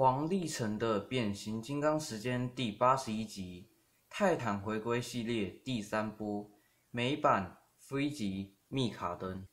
黄立成的变形金刚时间第八十一集，泰坦回归系列第三波，美版飞吉密卡登。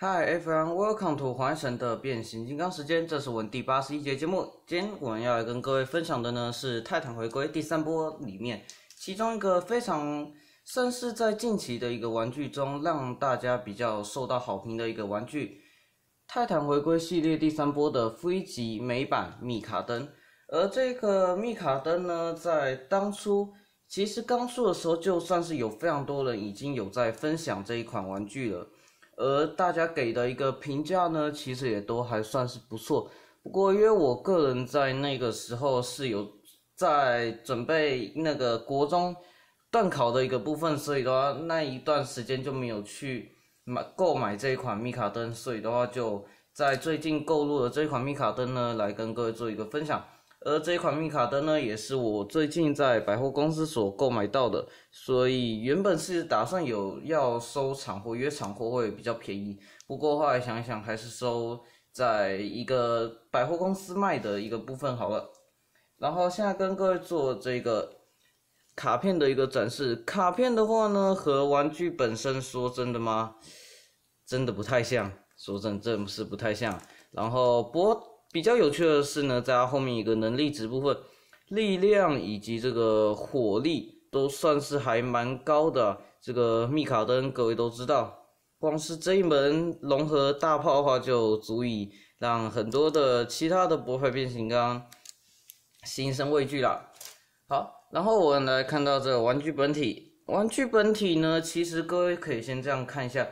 Hi everyone, welcome to 环神的变形金刚时间，这是我们第八十一节节目。今天我们要来跟各位分享的呢是泰坦回归第三波里面，其中一个非常算是在近期的一个玩具中让大家比较受到好评的一个玩具——泰坦回归系列第三波的 Free 级美版密卡登。而这个密卡登呢，在当初其实刚出的时候，就算是有非常多人已经有在分享这一款玩具了。而大家给的一个评价呢，其实也都还算是不错。不过，因为我个人在那个时候是有在准备那个国中段考的一个部分，所以的话那一段时间就没有去买购买这一款密卡灯，所以的话就在最近购入了这一款密卡灯呢，来跟各位做一个分享。而这一款密卡灯呢，也是我最近在百货公司所购买到的，所以原本是打算有要收厂货，约厂货会比较便宜。不过后来想想，还是收在一个百货公司卖的一个部分好了。然后现在跟各位做这个卡片的一个展示。卡片的话呢，和玩具本身说真的吗？真的不太像，说真真是不太像。然后不。比较有趣的是呢，在它后面一个能力值部分，力量以及这个火力都算是还蛮高的。这个密卡登各位都知道，光是这一门融合大炮的话，就足以让很多的其他的博派变形金刚心生畏惧了。好，然后我们来看到这个玩具本体，玩具本体呢，其实各位可以先这样看一下。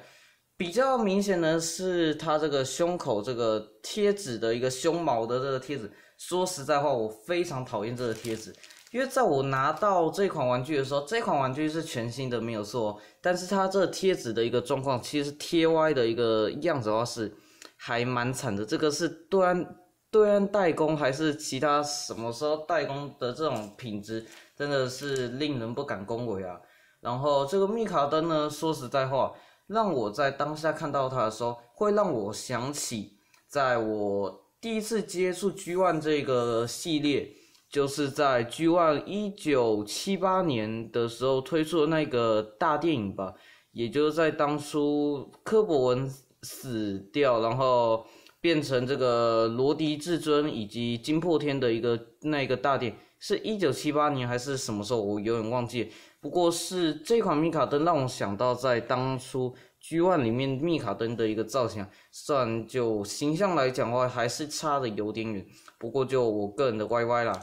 比较明显的是，它这个胸口这个贴纸的一个胸毛的这个贴纸。说实在话，我非常讨厌这个贴纸，因为在我拿到这款玩具的时候，这款玩具是全新的，没有错。但是它这贴纸的一个状况，其实贴歪的一个样子的话是还蛮惨的。这个是对岸对岸代工还是其他什么时候代工的这种品质，真的是令人不敢恭维啊。然后这个密卡灯呢，说实在话。让我在当下看到它的时候，会让我想起，在我第一次接触 G One 这个系列，就是在 G One 一九七八年的时候推出的那个大电影吧，也就是在当初柯博文死掉，然后变成这个罗迪至尊以及金破天的一个那个大电影，是一九七八年还是什么时候？我有点忘记。不过是这款密卡灯让我想到，在当初 G One 里面密卡灯的一个造型，算就形象来讲的话，还是差的有点远。不过就我个人的 YY 啦，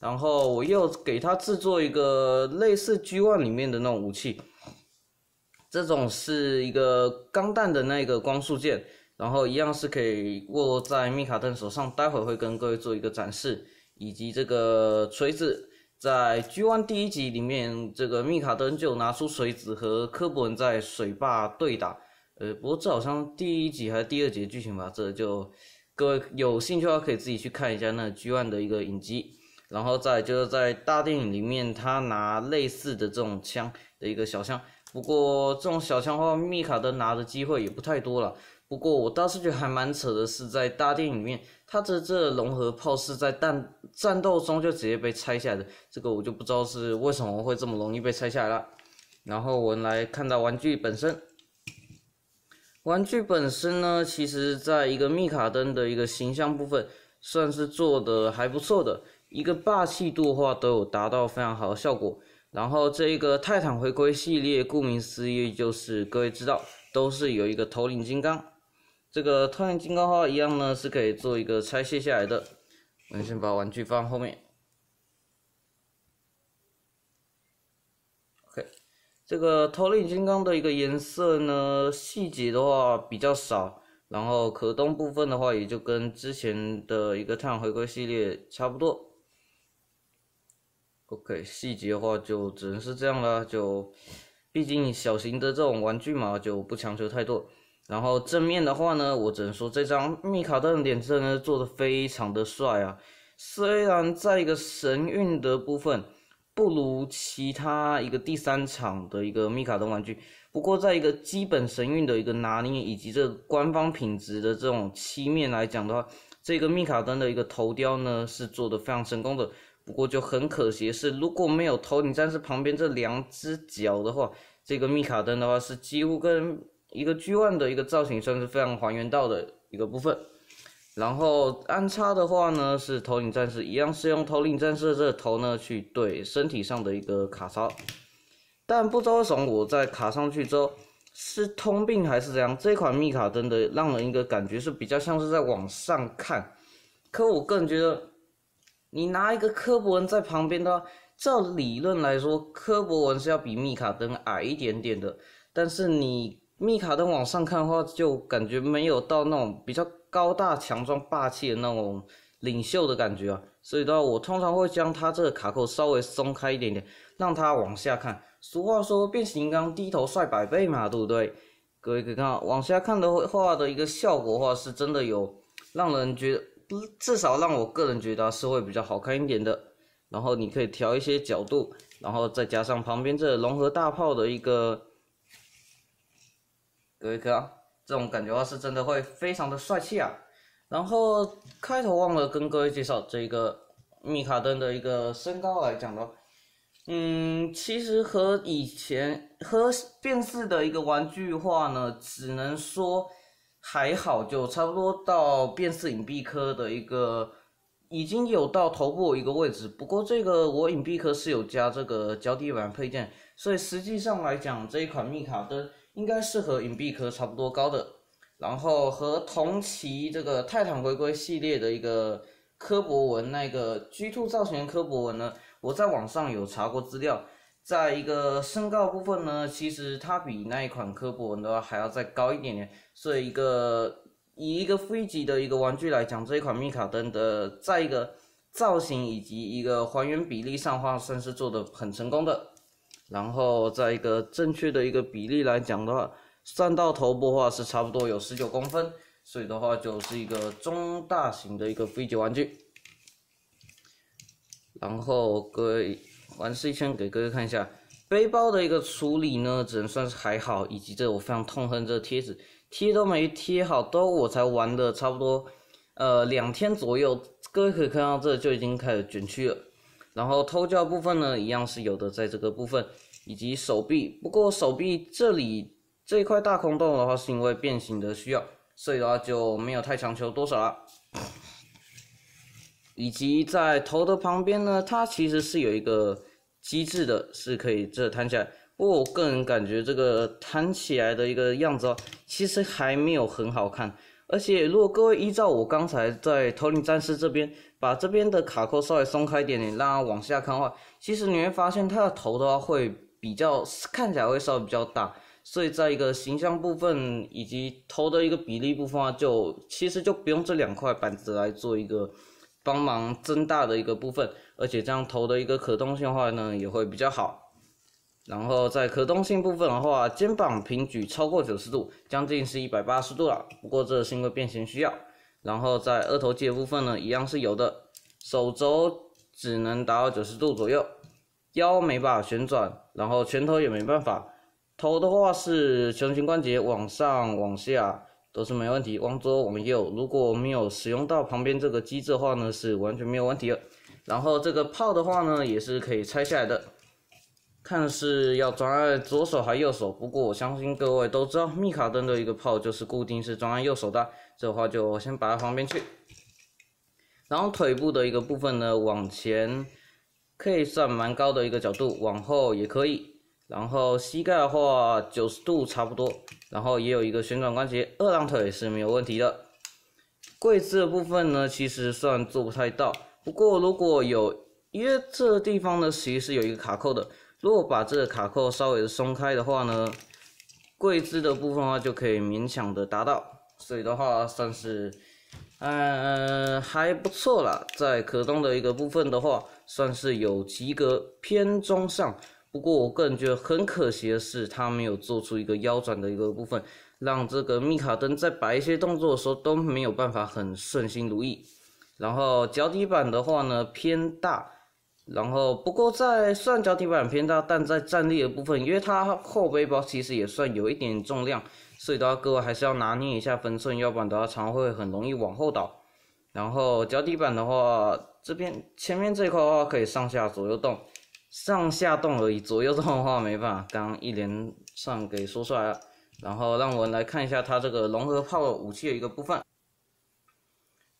然后我又给他制作一个类似 G One 里面的那种武器，这种是一个钢弹的那个光束剑，然后一样是可以握在密卡灯手上，待会会跟各位做一个展示，以及这个锤子。在 G One 第一集里面，这个密卡登就拿出锤子和科博文在水坝对打。呃，不过这好像第一集还是第二集的剧情吧，这就各位有兴趣的话可以自己去看一下那 G One 的一个影集。然后再就是在大电影里面，他拿类似的这种枪的一个小枪，不过这种小枪的话，密卡登拿的机会也不太多了。不过我倒是觉得还蛮扯的是，在大电影里面，它的这融合炮是在战战斗中就直接被拆下来的，这个我就不知道是为什么会这么容易被拆下来了。然后我们来看到玩具本身，玩具本身呢，其实在一个密卡登的一个形象部分，算是做的还不错的，一个霸气度的话都有达到非常好的效果。然后这一个泰坦回归系列，顾名思义就是各位知道，都是有一个头领金刚。这个突然金刚花一样呢，是可以做一个拆卸下来的。我们先把玩具放后面。OK，这个头领金刚的一个颜色呢，细节的话比较少，然后可动部分的话，也就跟之前的一个太阳回归系列差不多。OK，细节的话就只能是这样了，就毕竟小型的这种玩具嘛，就不强求太多。然后正面的话呢，我只能说这张密卡登脸真的做的非常的帅啊。虽然在一个神韵的部分不如其他一个第三场的一个密卡登玩具，不过在一个基本神韵的一个拿捏以及这官方品质的这种漆面来讲的话，这个密卡登的一个头雕呢是做的非常成功的。不过就很可惜是，如果没有头顶战士旁边这两只脚的话，这个密卡登的话是几乎跟一个 G One 的一个造型算是非常还原到的一个部分。然后安插的话呢，是头领战士一样是用头领战士的这个头呢去对身体上的一个卡槽，但不知道为什么我在卡上去之后是通病还是怎样，这款密卡登的让人一个感觉是比较像是在往上看，可我个人觉得，你拿一个科博文在旁边的话，照理论来说，科博文是要比密卡登矮一点点的，但是你密卡登往上看的话，就感觉没有到那种比较。高大强壮、霸气的那种领袖的感觉啊，所以的话，我通常会将它这个卡扣稍微松开一点点，让它往下看。俗话说，变形金刚低头帅百倍嘛，对不对？各位可以看到，往下看的话的一个效果的话，是真的有让人觉得，至少让我个人觉得是会比较好看一点的。然后你可以调一些角度，然后再加上旁边这融合大炮的一个，各位看。这种感觉的话是真的会非常的帅气啊！然后开头忘了跟各位介绍这个密卡登的一个身高来讲的，嗯，其实和以前和变四的一个玩具化呢，只能说还好，就差不多到变四隐蔽科的一个已经有到头部一个位置。不过这个我隐蔽科是有加这个脚底板配件，所以实际上来讲这一款密卡登。应该是和隐蔽壳差不多高的，然后和同期这个泰坦回归系列的一个科博文那个 G Two 造型的科博文呢，我在网上有查过资料，在一个身高部分呢，其实它比那一款科博文的话还要再高一点点，所以一个以一个飞级的一个玩具来讲，这一款密卡登的在一个造型以及一个还原比例上话，算是做的很成功的。然后在一个正确的一个比例来讲的话，算到头部的话是差不多有十九公分，所以的话就是一个中大型的一个飞机玩具。然后各位完事一圈给各位看一下背包的一个处理呢，只能算是还好，以及这我非常痛恨这贴纸，贴都没贴好，都我才玩的差不多呃两天左右，各位可以看到这就已经开始卷曲了。然后偷教部分呢，一样是有的，在这个部分以及手臂，不过手臂这里这一块大空洞的话，是因为变形的需要，所以的话就没有太强求多少了。以及在头的旁边呢，它其实是有一个机制的，是可以这弹起来。不过我个人感觉这个弹起来的一个样子哦，其实还没有很好看。而且，如果各位依照我刚才在头领战士这边，把这边的卡扣稍微松开一点点，让它往下看的话，其实你会发现它的头的话会比较看起来会稍微比较大，所以在一个形象部分以及头的一个比例部分啊，就其实就不用这两块板子来做一个帮忙增大的一个部分，而且这样头的一个可动性的话呢，也会比较好。然后在可动性部分的话，肩膀平举超过九十度，将近是一百八十度了。不过这是因为变形需要。然后在二头肌的部分呢，一样是有的。手肘只能达到九十度左右，腰没办法旋转，然后拳头也没办法。头的话是球形关节往上往下都是没问题，往左往右，如果没有使用到旁边这个机制的话呢，是完全没有问题的。然后这个炮的话呢，也是可以拆下来的。看是要装在左手还是右手，不过我相信各位都知道，密卡登的一个炮就是固定是装在右手的，这话就先摆在旁边去。然后腿部的一个部分呢，往前可以算蛮高的一个角度，往后也可以。然后膝盖的话九十度差不多，然后也有一个旋转关节，二郎腿是没有问题的。跪姿的部分呢，其实算做不太到，不过如果有，因为这地方呢其实是有一个卡扣的。如果把这个卡扣稍微的松开的话呢，跪姿的部分的话就可以勉强的达到。所以的话算是，嗯还不错啦，在可动的一个部分的话，算是有及格偏中上。不过我个人觉得很可惜的是，他没有做出一个腰转的一个部分，让这个密卡登在摆一些动作的时候都没有办法很顺心如意。然后脚底板的话呢偏大，然后不过在算脚底板偏大，但在站立的部分，因为它后背包其实也算有一点重量，所以的话各位还是要拿捏一下分寸，要不然的话常会很容易往后倒。然后脚底板的话，这边前面这一块的话可以上下左右动，上下动而已，左右动的话没办法，刚刚一连串给说出来了。然后让我们来看一下它这个融合炮武器的一个部分。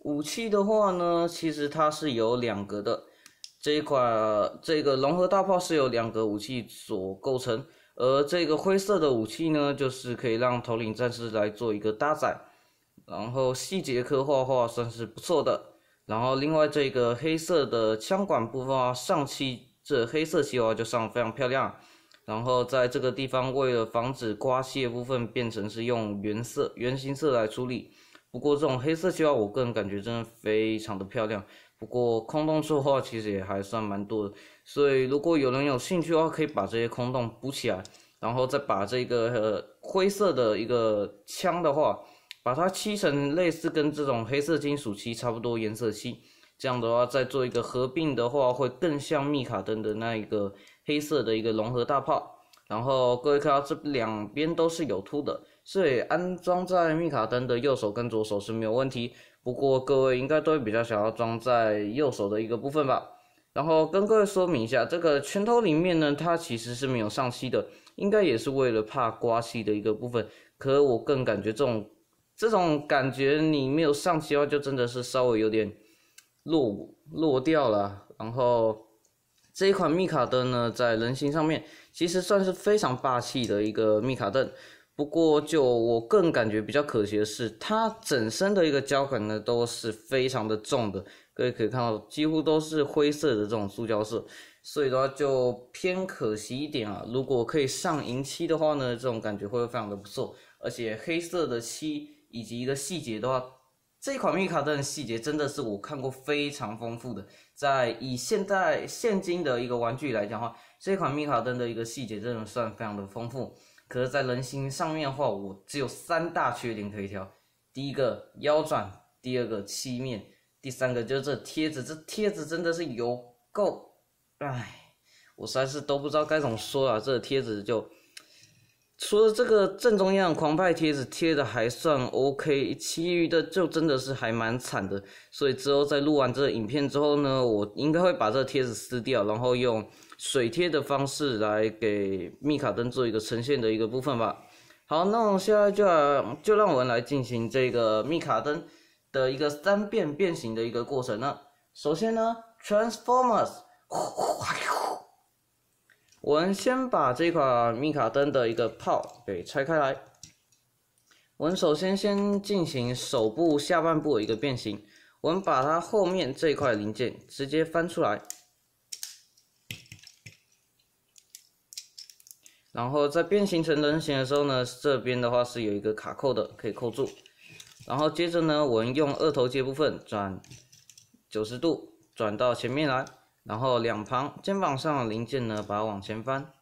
武器的话呢，其实它是有两个的，这一款这个融合大炮是由两个武器所构成，而这个灰色的武器呢，就是可以让头领战士来做一个搭载，然后细节刻画话算是不错的。然后另外这个黑色的枪管部分啊，上漆这黑色漆的话就上非常漂亮。然后在这个地方为了防止刮漆的部分变成是用原色圆形色来处理。不过这种黑色漆花，我个人感觉真的非常的漂亮。不过空洞处的话，其实也还算蛮多的。所以如果有人有兴趣的话，可以把这些空洞补起来，然后再把这个呃灰色的一个枪的话，把它漆成类似跟这种黑色金属漆差不多颜色漆。这样的话，再做一个合并的话，会更像密卡登的那一个黑色的一个融合大炮。然后各位看到这两边都是有凸的。所以安装在密卡登的右手跟左手是没有问题，不过各位应该都会比较想要装在右手的一个部分吧。然后跟各位说明一下，这个拳头里面呢，它其实是没有上漆的，应该也是为了怕刮漆的一个部分。可我更感觉这种这种感觉，你没有上漆的话，就真的是稍微有点落落掉了。然后这一款密卡登呢，在人形上面其实算是非常霸气的一个密卡登。不过，就我个人感觉比较可惜的是，它整身的一个胶感呢都是非常的重的，各位可以看到，几乎都是灰色的这种塑胶色，所以的话就偏可惜一点啊。如果可以上银漆的话呢，这种感觉会非常的不错。而且黑色的漆以及一个细节的话，这款密卡登的细节真的是我看过非常丰富的。在以现在现今的一个玩具来讲的话，这款密卡登的一个细节真的算非常的丰富。可是，在人心上面的话，我只有三大缺点可以挑。第一个腰转，第二个漆面，第三个就是这贴纸。这贴纸真的是有够，唉，我实在是都不知道该怎么说了。这贴纸就除了这个正中央狂派贴纸贴的还算 OK，其余的就真的是还蛮惨的。所以之后在录完这个影片之后呢，我应该会把这个贴纸撕掉，然后用。水贴的方式来给密卡登做一个呈现的一个部分吧。好，那我们现在就就让我们来进行这个密卡登的一个三变变形的一个过程呢。首先呢，Transformers，我们先把这款密卡登的一个炮给拆开来。我们首先先进行手部下半部的一个变形，我们把它后面这块零件直接翻出来。然后在变形成人形的时候呢，这边的话是有一个卡扣的，可以扣住。然后接着呢，我们用二头接部分转九十度，转到前面来，然后两旁肩膀上的零件呢，把它往前翻，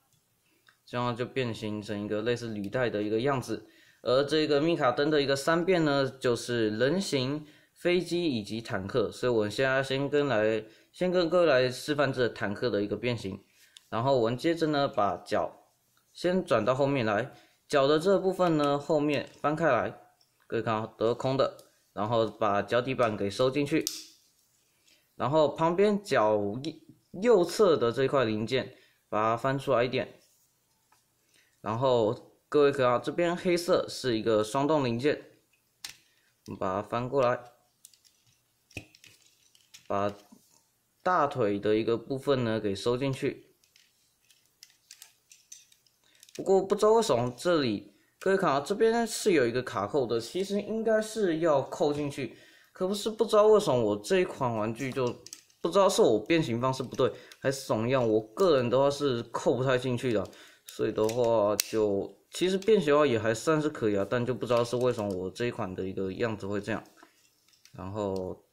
这样就变形成一个类似履带的一个样子。而这个密卡登的一个三变呢，就是人形、飞机以及坦克。所以我们现在先跟来，先跟各位来示范这坦克的一个变形。然后我们接着呢，把脚。先转到后面来，脚的这部分呢，后面翻开来，可以看到得空的，然后把脚底板给收进去，然后旁边脚右右侧的这块零件，把它翻出来一点，然后各位看到这边黑色是一个双动零件，我们把它翻过来，把大腿的一个部分呢给收进去。不过不知道为什么这里各位看啊，这边是有一个卡扣的，其实应该是要扣进去，可不是不知道为什么我这一款玩具就不知道是我变形方式不对，还是怎么样，我个人的话是扣不太进去的，所以的话就其实变形的话也还算是可以啊，但就不知道是为什么我这一款的一个样子会这样。然后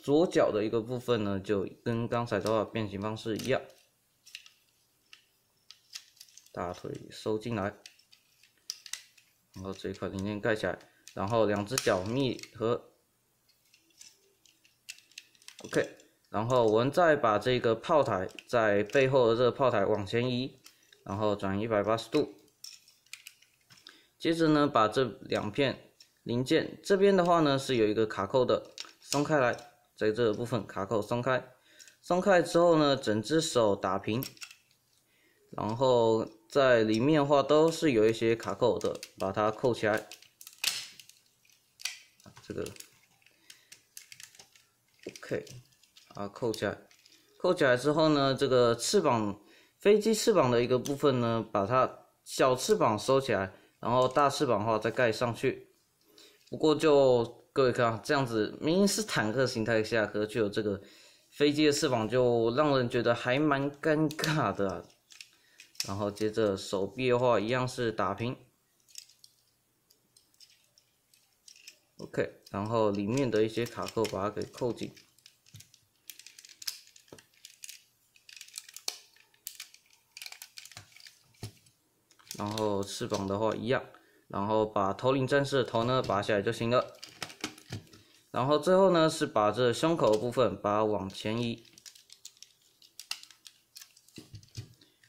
左脚的一个部分呢，就跟刚才的话变形方式一样，大腿收进来，然后这一块零件盖起来，然后两只脚密合，OK。然后我们再把这个炮台在背后的这个炮台往前移，然后转一百八十度。接着呢，把这两片零件这边的话呢是有一个卡扣的，松开来，在这个部分卡扣松开，松开之后呢，整只手打平，然后在里面的话都是有一些卡扣的，把它扣起来。这个，OK。啊，扣起来，扣起来之后呢，这个翅膀，飞机翅膀的一个部分呢，把它小翅膀收起来，然后大翅膀的话再盖上去。不过就各位看，这样子明明是坦克形态下，可就有这个飞机的翅膀，就让人觉得还蛮尴尬的。然后接着手臂的话，一样是打平，OK，然后里面的一些卡扣把它给扣紧。然后翅膀的话一样，然后把头领战士的头呢拔下来就行了。然后最后呢是把这胸口的部分把它往前移。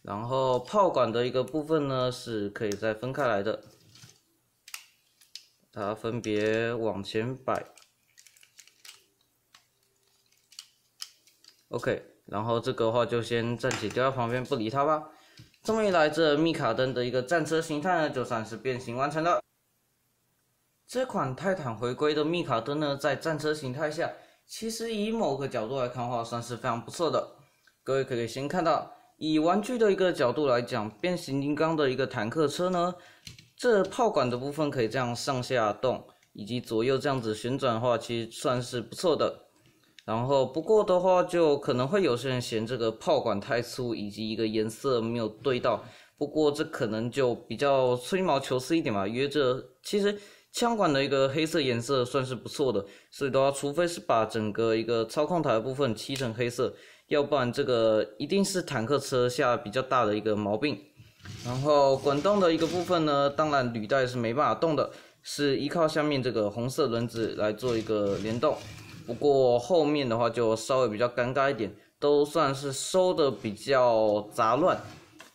然后炮管的一个部分呢是可以再分开来的，它分别往前摆。OK，然后这个话就先暂且丢在旁边不理它吧。这么一来，这密卡登的一个战车形态呢，就算是变形完成了。这款泰坦回归的密卡登呢，在战车形态下，其实以某个角度来看的话，算是非常不错的。各位可以先看到，以玩具的一个角度来讲，变形金刚的一个坦克车呢，这炮管的部分可以这样上下动，以及左右这样子旋转的话，其实算是不错的。然后不过的话，就可能会有些人嫌这个炮管太粗，以及一个颜色没有对到。不过这可能就比较吹毛求疵一点吧。因为这其实枪管的一个黑色颜色算是不错的，所以的话，除非是把整个一个操控台的部分漆成黑色，要不然这个一定是坦克车下比较大的一个毛病。然后滚动的一个部分呢，当然履带是没办法动的，是依靠下面这个红色轮子来做一个联动。不过后面的话就稍微比较尴尬一点，都算是收的比较杂乱。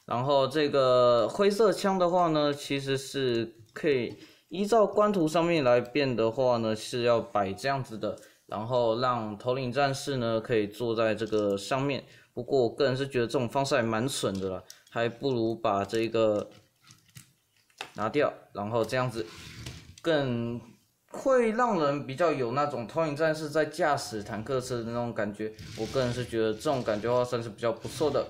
然后这个灰色枪的话呢，其实是可以依照官图上面来变的话呢，是要摆这样子的，然后让头领战士呢可以坐在这个上面。不过我个人是觉得这种方式还蛮蠢的了，还不如把这个拿掉，然后这样子更。会让人比较有那种投影战士在驾驶坦克车的那种感觉，我个人是觉得这种感觉的话算是比较不错的。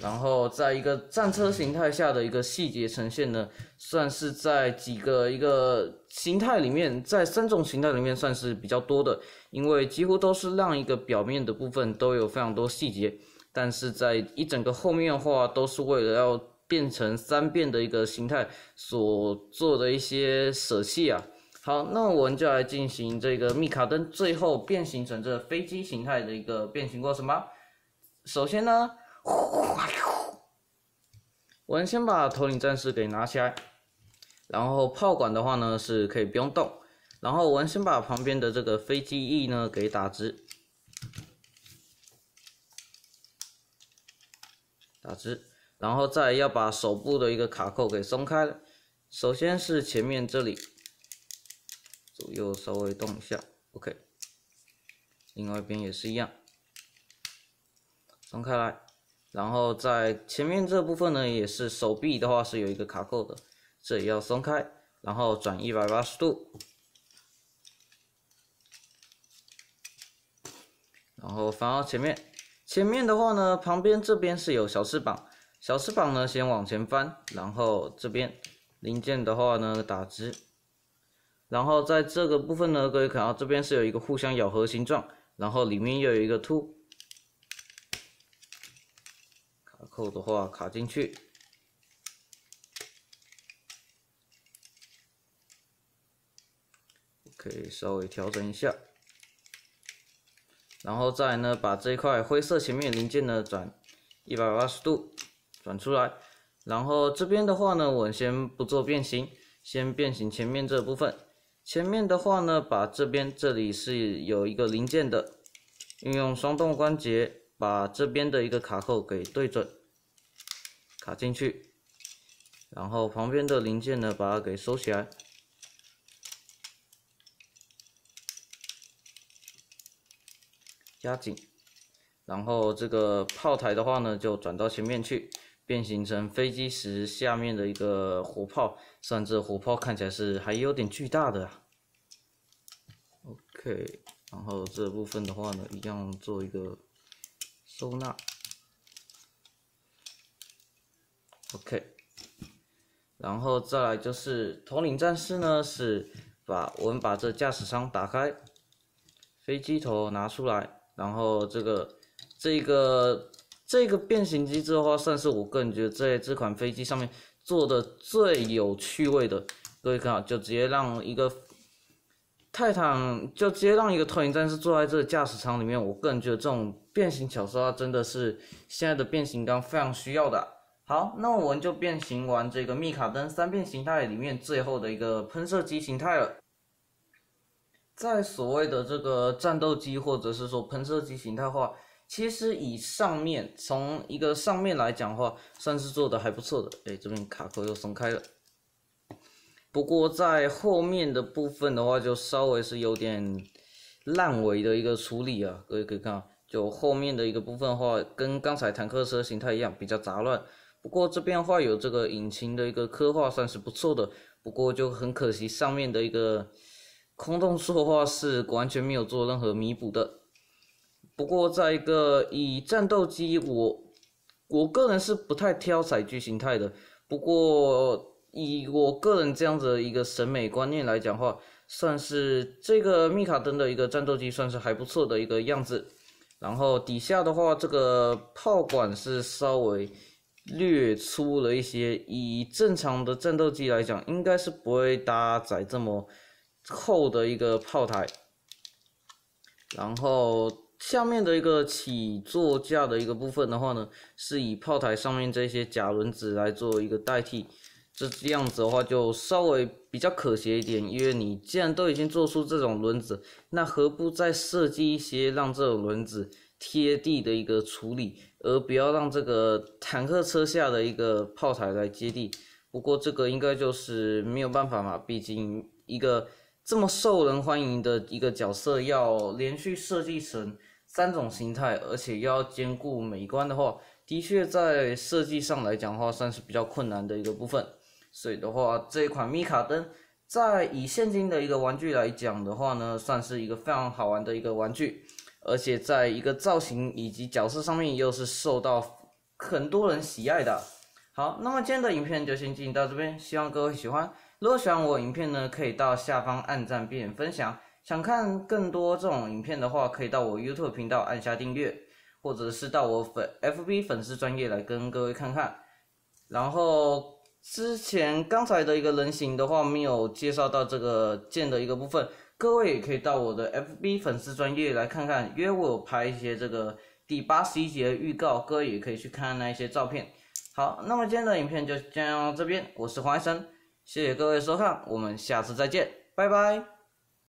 然后在一个战车形态下的一个细节呈现呢，算是在几个一个形态里面，在三种形态里面算是比较多的，因为几乎都是让一个表面的部分都有非常多细节，但是在一整个后面的话，都是为了要变成三变的一个形态所做的一些舍弃啊。好，那我们就来进行这个密卡登最后变形成这飞机形态的一个变形过程吧。首先呢，我们先把头领战士给拿起来，然后炮管的话呢是可以不用动，然后我们先把旁边的这个飞机翼呢给打直，打直，然后再要把手部的一个卡扣给松开。首先是前面这里。左右稍微动一下，OK。另外一边也是一样，松开来，然后在前面这部分呢，也是手臂的话是有一个卡扣的，这也要松开，然后转一百八十度，然后翻到前面，前面的话呢，旁边这边是有小翅膀，小翅膀呢先往前翻，然后这边零件的话呢打直，然后在这个部分呢，各位看到这边是有一个互相咬合形状，然后里面又有一个凸，卡扣的话卡进去。可以稍微调整一下。然后再呢把这一块灰色前面零件呢转一百八十度转出来，然后这边的话呢，我先不做变形，先变形前面这部分。前面的话呢，把这边这里是有一个零件的，运用双动关节把这边的一个卡扣给对准，卡进去，然后旁边的零件呢，把它给收起来。加紧，然后这个炮台的话呢，就转到前面去，变形成飞机时下面的一个火炮，虽然这火炮看起来是还有点巨大的。OK，然后这部分的话呢，一样做一个收纳。OK，然后再来就是统领战士呢，是把我们把这驾驶舱打开，飞机头拿出来。然后这个这个这个变形机制的话，算是我个人觉得在这款飞机上面做的最有趣味的。各位看，就直接让一个泰坦，就直接让一个投影战士坐在这个驾驶舱里面。我个人觉得这种变形角色真的是现在的变形钢非常需要的。好，那我们就变形完这个密卡登三变形态里面最后的一个喷射机形态了。在所谓的这个战斗机或者是说喷射机形态化，其实以上面从一个上面来讲的话，算是做的还不错的。哎，这边卡扣又松开了。不过在后面的部分的话，就稍微是有点烂尾的一个处理啊。各位可以看，就后面的一个部分的话，跟刚才坦克车形态一样，比较杂乱。不过这边的话有这个引擎的一个刻画，算是不错的。不过就很可惜上面的一个。空洞塑化是完全没有做任何弥补的。不过，在一个以战斗机，我我个人是不太挑载具形态的。不过，以我个人这样子的一个审美观念来讲话，算是这个密卡登的一个战斗机算是还不错的一个样子。然后底下的话，这个炮管是稍微略粗了一些。以正常的战斗机来讲，应该是不会搭载这么。厚的一个炮台，然后下面的一个起座架的一个部分的话呢，是以炮台上面这些假轮子来做一个代替，这样子的话就稍微比较可惜一点，因为你既然都已经做出这种轮子，那何不再设计一些让这种轮子贴地的一个处理，而不要让这个坦克车下的一个炮台来接地？不过这个应该就是没有办法嘛，毕竟一个。这么受人欢迎的一个角色，要连续设计成三种形态，而且要兼顾美观的话，的确在设计上来讲的话，算是比较困难的一个部分。所以的话，这一款米卡灯，在以现今的一个玩具来讲的话呢，算是一个非常好玩的一个玩具，而且在一个造型以及角色上面，又是受到很多人喜爱的。好，那么今天的影片就先进行到这边，希望各位喜欢。如果喜欢我影片呢，可以到下方按赞并分享。想看更多这种影片的话，可以到我 YouTube 频道按下订阅，或者是到我粉 FB 粉丝专业来跟各位看看。然后之前刚才的一个人形的话，没有介绍到这个剑的一个部分，各位也可以到我的 FB 粉丝专业来看看，因为我拍一些这个第八十一集的预告，各位也可以去看那一些照片。好，那么今天的影片就先到这边，我是黄医生。谢谢各位收看，我们下次再见，拜拜。